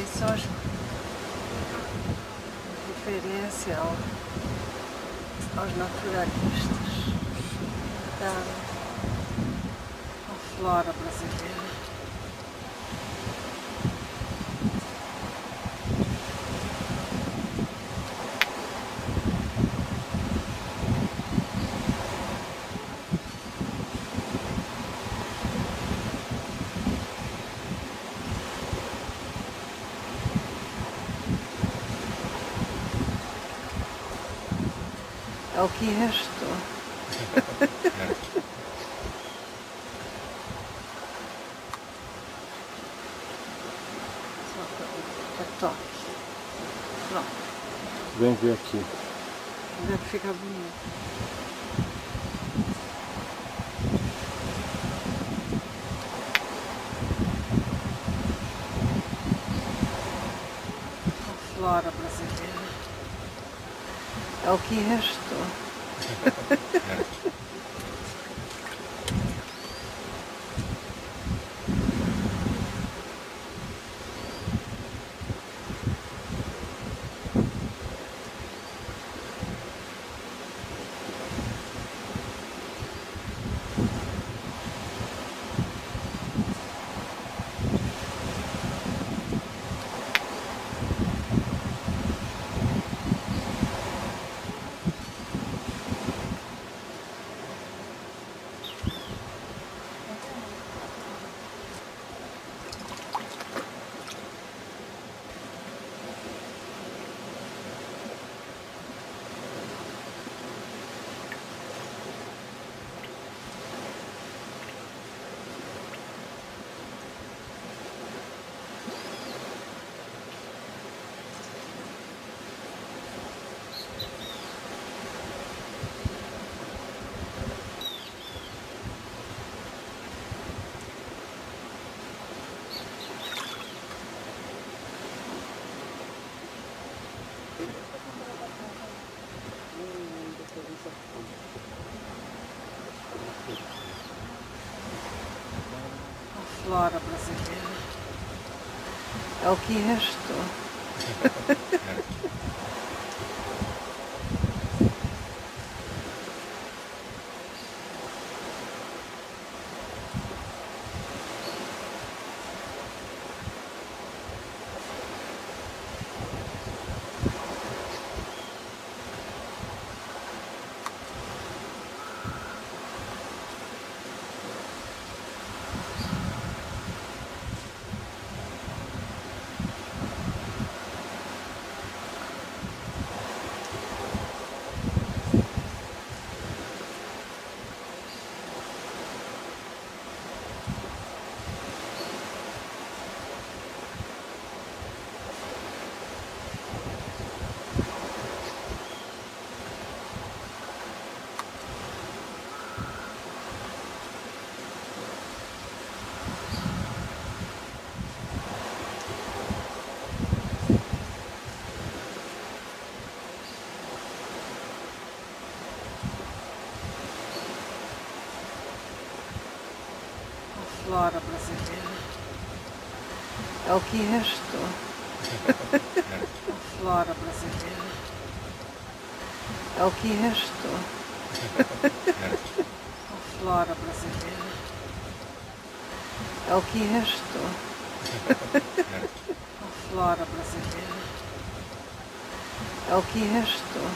são as referência ao, aos naturalistas da flora brasileira. É o que restou. Toque. Pronto. Vem ver aqui. Deve ficar bonito. A flora brasileira. É o que restou. flora brasileira. É o que restou. flora brasileira. É o que restou. A flora brasileira. É o que restou. A flora brasileira. É o que restou. A flora brasileira. É o que restou.